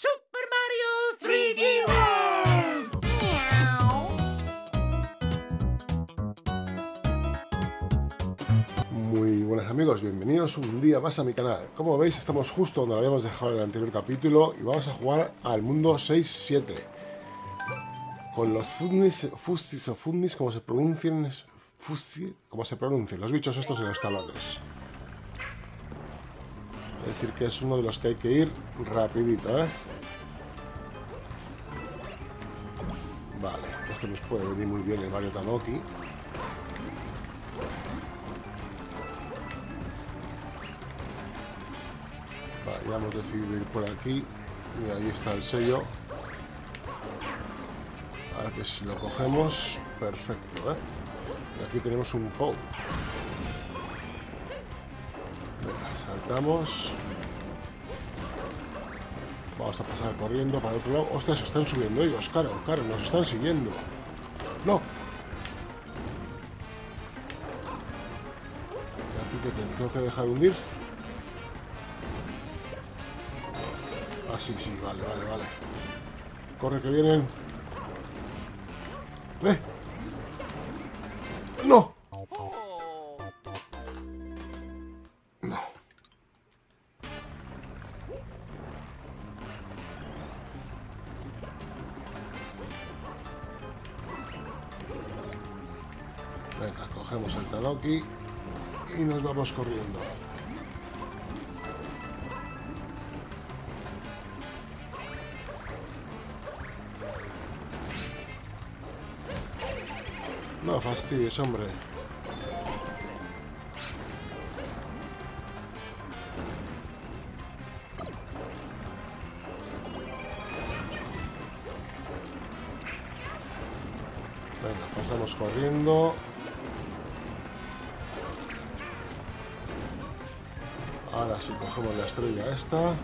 Super Mario 3D World. Muy buenas amigos, bienvenidos un día más a mi canal. Como veis estamos justo donde habíamos dejado en el anterior capítulo y vamos a jugar al mundo 6-7. Con los Fussis o Fundis, como se pronuncien, Fussi, como se pronuncien, los bichos estos en los talones. Es decir que es uno de los que hay que ir rapidito, ¿eh? Vale, esto nos puede venir muy bien el Mario Tanoki. Vale, ya hemos decidido ir por aquí. Y ahí está el sello. Ahora que si lo cogemos, perfecto, ¿eh? Y aquí tenemos un POW. Venga, saltamos. Vamos a pasar corriendo para el otro lado. ¡Ostras! Están subiendo ellos, claro, claro, nos están siguiendo. ¡No! ¿Y aquí que te tengo que dejar hundir? Ah, sí, sí, vale, vale, vale. Corre que vienen. ¡Eh! Y nos vamos corriendo. No fastidies, hombre. Pasamos corriendo. Ahora sí cogemos la estrella esta.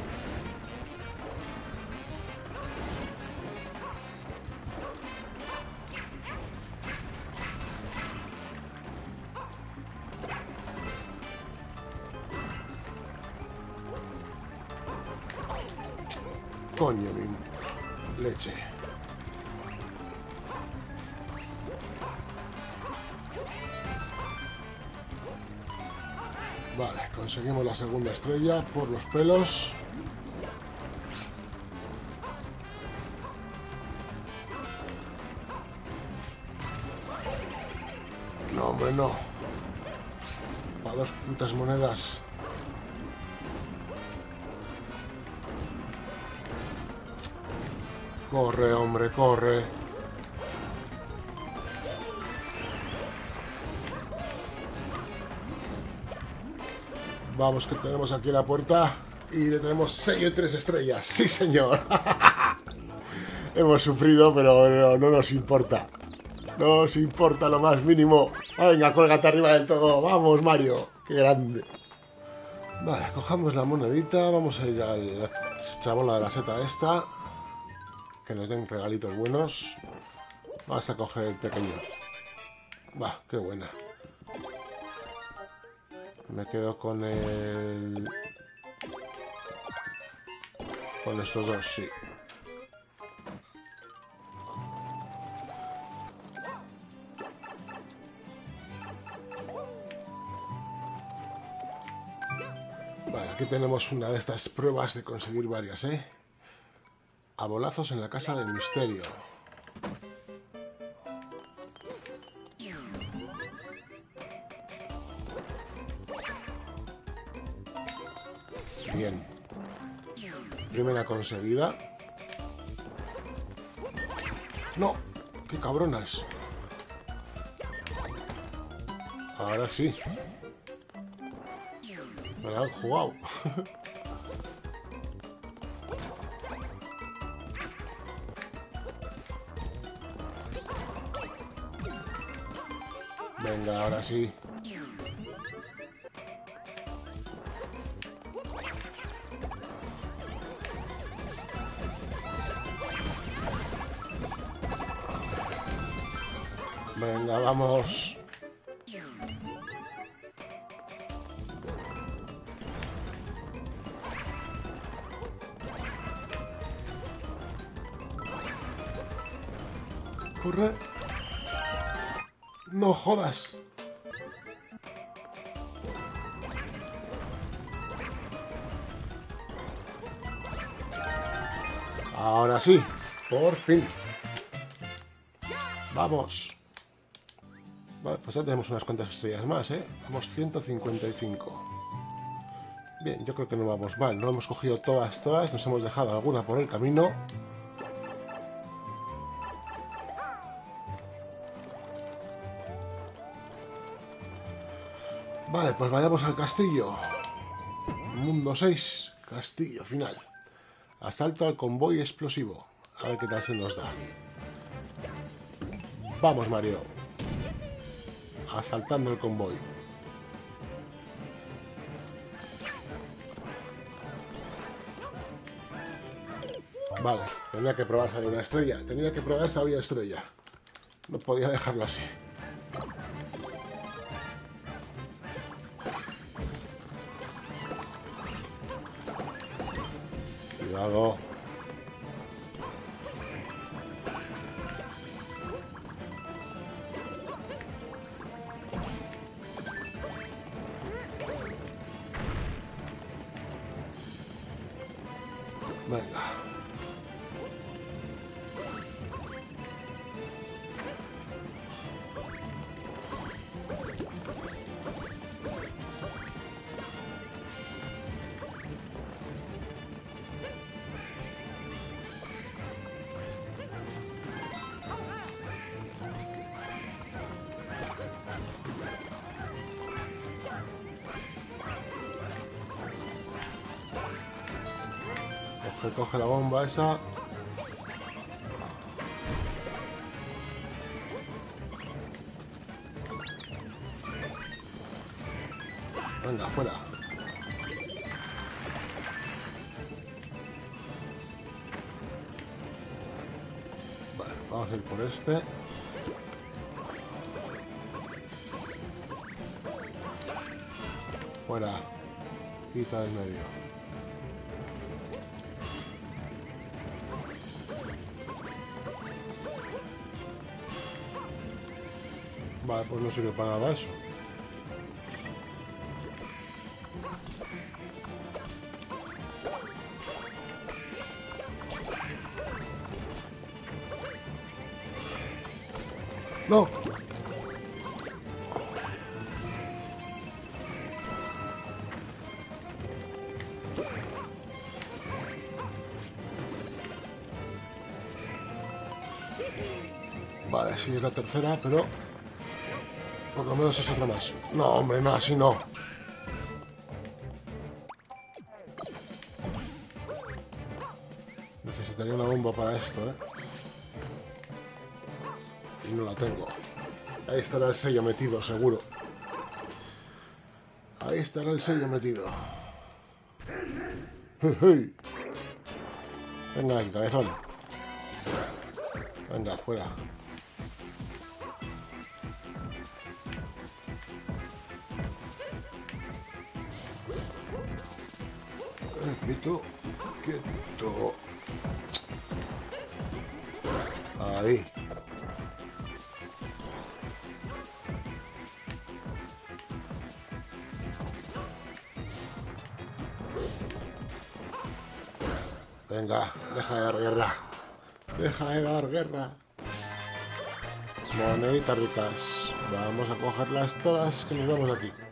Segunda estrella por los pelos. No, hombre, no. Para dos putas monedas. Corre, hombre, corre. Vamos, que tenemos aquí la puerta y le tenemos 6 y 3 estrellas. ¡Sí, señor! Hemos sufrido, pero no, no nos importa. No nos importa lo más mínimo. Venga, cuélgate arriba del todo. Vamos, Mario. ¡Qué grande! Vale, cojamos la monedita. Vamos a ir a la chabola de la seta esta. Que nos den regalitos buenos. Vamos a coger el pequeño. Va, qué buena. Me quedo con el... Con estos dos, sí. Vale, aquí tenemos una de estas pruebas de conseguir varias, ¿eh? A bolazos en la casa del misterio. Primera conseguida. ¡No! ¡Qué cabronas! Ahora sí. Me han jugado. Venga, ahora sí. vamos. Corre. No jodas. Ahora sí, por fin. Vamos. Pues ya tenemos unas cuantas estrellas más, ¿eh? Vamos 155. Bien, yo creo que no vamos mal. No hemos cogido todas, todas. Nos hemos dejado alguna por el camino. Vale, pues vayamos al castillo. Mundo 6, castillo final. Asalto al convoy explosivo. A ver qué tal se nos da. Vamos, Mario. Asaltando el convoy. Vale, tenía que probar había una estrella. Tenía que probar si había estrella. No podía dejarlo así. Cuidado. Coge, la bomba esa. Venga, fuera. Vale, vamos a ir por este. Fuera. Quita del medio. Vale, pues no sirve para nada eso. No. Vale, sí es la tercera, pero lo menos es otra más. No, hombre, no, así no. Necesitaría una bomba para esto, ¿eh? Y no la tengo. Ahí estará el sello metido, seguro. Ahí estará el sello metido. Venga, aquí, cabezón. Venga, fuera. Quieto, quieto. Ahí. Venga, deja de dar guerra. Deja de dar guerra. Moneditas ricas. Vamos a cogerlas todas que nos vamos aquí.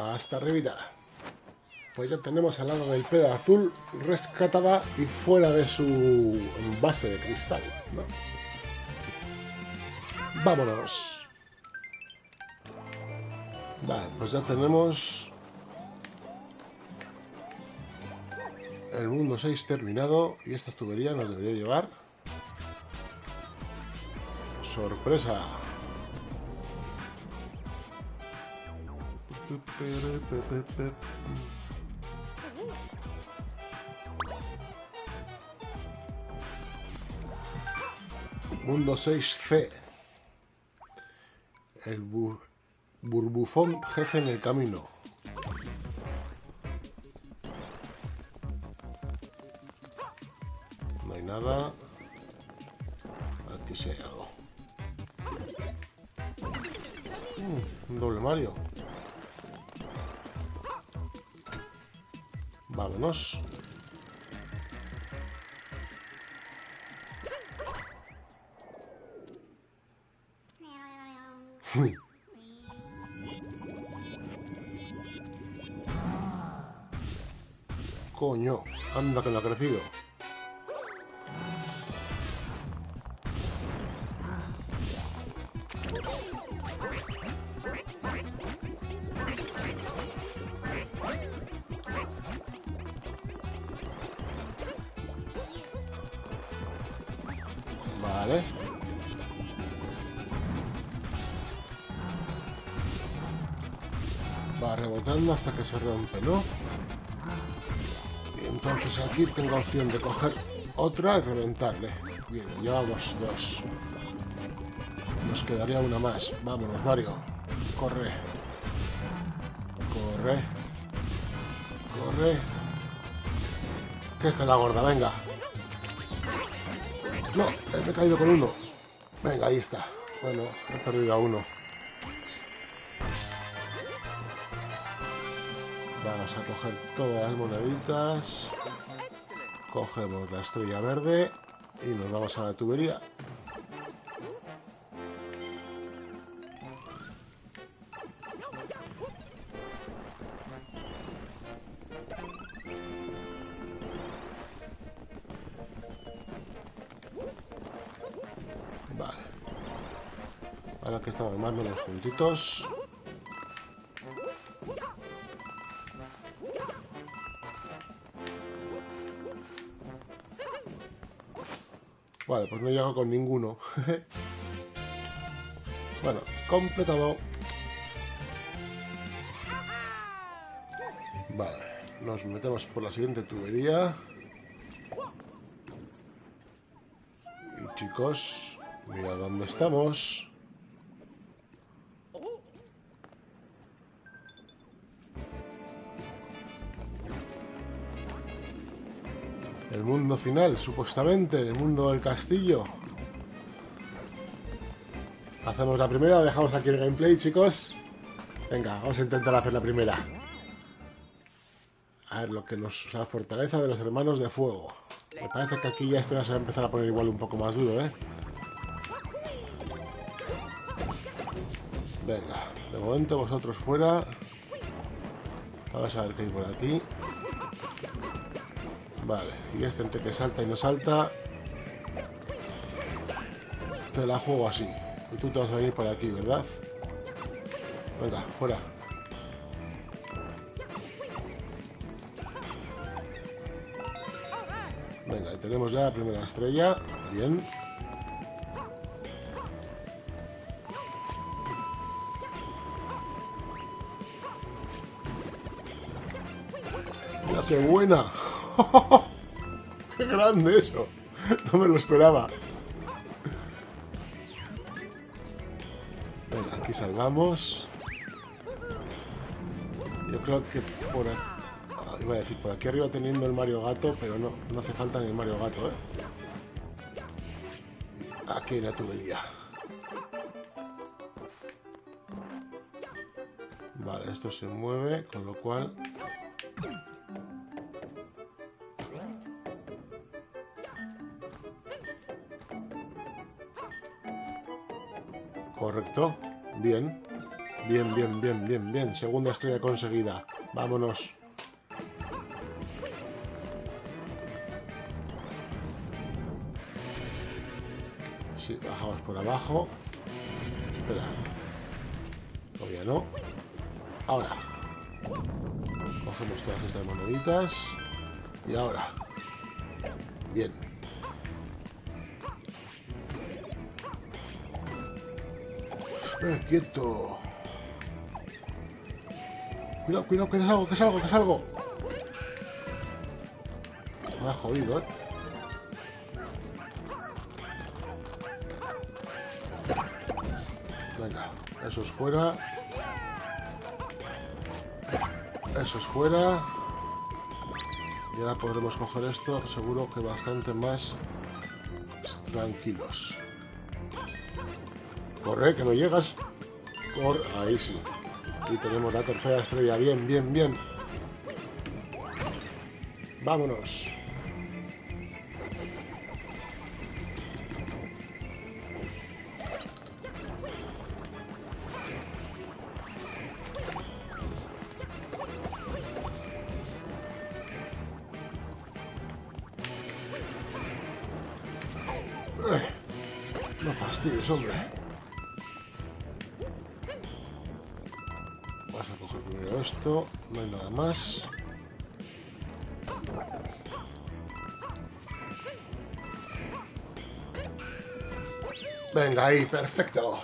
Hasta arribita. Pues ya tenemos al lado del peda azul rescatada y fuera de su base de cristal. ¿no? Vámonos. Vale, pues ya tenemos el mundo 6 terminado y esta tubería nos debería llevar sorpresa. Mundo 6C. El bu burbufón jefe en el camino. No hay nada. Aquí sí hay algo. Mm, un doble Mario. Vámonos. Coño, anda que no ha crecido. Vale. Va rebotando hasta que se rompe, ¿no? Y entonces aquí tengo opción de coger otra y reventarle. Bien, llevamos dos. Nos quedaría una más. Vámonos, Mario. Corre. Corre. Corre. Que esta es la gorda, venga. No, eh, me he caído con uno. Venga, ahí está. Bueno, he perdido a uno. Vamos a coger todas las moneditas. Cogemos la estrella verde y nos vamos a la tubería. Que estamos más o menos juntitos. Vale, pues no he llegado con ninguno. bueno, completado. Vale, nos metemos por la siguiente tubería. Y chicos, mira dónde estamos. El mundo final, supuestamente, el mundo del castillo. Hacemos la primera, dejamos aquí el gameplay, chicos. Venga, vamos a intentar hacer la primera. A ver, lo que nos... La fortaleza de los hermanos de fuego. Me parece que aquí ya esto ya se va a empezar a poner igual un poco más duro, ¿eh? Venga, de momento vosotros fuera. Vamos a ver qué hay por aquí. Vale, y este entre que salta y no salta. Te la juego así. Y tú te vas a venir por aquí, ¿verdad? Venga, fuera. Venga, tenemos ya la primera estrella. Bien. Mira qué buena. ¡Qué grande eso! No me lo esperaba. Venga, aquí salvamos. Yo creo que por aquí... Iba a decir, por aquí arriba teniendo el Mario Gato, pero no, no hace falta ni el Mario Gato, ¿eh? Aquí la tubería. Vale, esto se mueve, con lo cual Correcto. Bien. Bien, bien, bien, bien, bien. Segunda estrella conseguida. Vámonos. Sí, bajamos por abajo. Espera. Todavía no. Ahora. Cogemos todas estas moneditas. Y ahora. Bien. ¡Eh, quieto! Cuidado, cuidado, que es algo, que es algo, que es algo. Me ha jodido, ¿eh? Venga, eso es fuera. Eso es fuera. Ya podremos coger esto, seguro que bastante más tranquilos. Corre, que no llegas. Corre, ahí sí. Y tenemos la tercera estrella. Bien, bien, bien. Vámonos. No fastidies, hombre. Vamos a coger primero esto. No hay nada más. Venga, ahí, perfecto.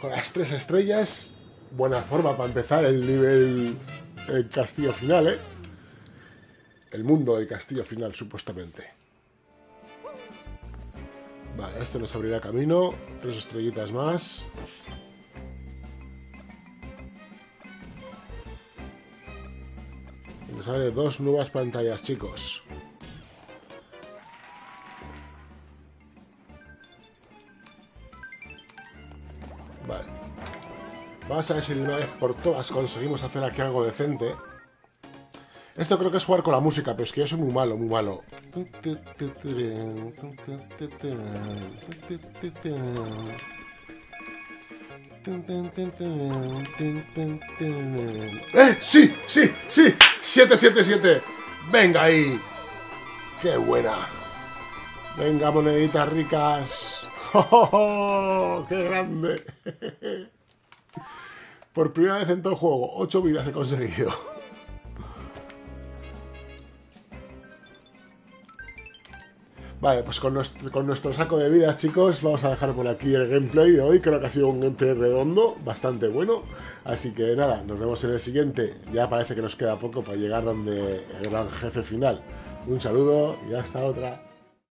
Con las tres estrellas, buena forma para empezar el nivel el castillo final, ¿eh? El mundo del castillo final, supuestamente. Vale, esto nos abrirá camino. Tres estrellitas más. Nos abre dos nuevas pantallas, chicos. Vale. Vamos a ver si de una vez por todas conseguimos hacer aquí algo decente. Esto creo que es jugar con la música, pero es que yo soy muy malo, muy malo. ¡Eh! ¡Sí! ¡Sí! ¡Sí! ¡777! ¡Venga ahí! ¡Qué buena! ¡Venga, moneditas ricas! ¡Oh, ¡Qué grande! Por primera vez en todo el juego, 8 vidas he conseguido. Vale, pues con nuestro, saco de vidas, chicos, vamos a dejar por aquí el gameplay de hoy. Creo que ha sido un gameplay redondo, bastante bueno. Así que nada, nos vemos en el siguiente. Ya parece que nos queda poco para llegar donde el gran jefe final. Un saludo y hasta otra.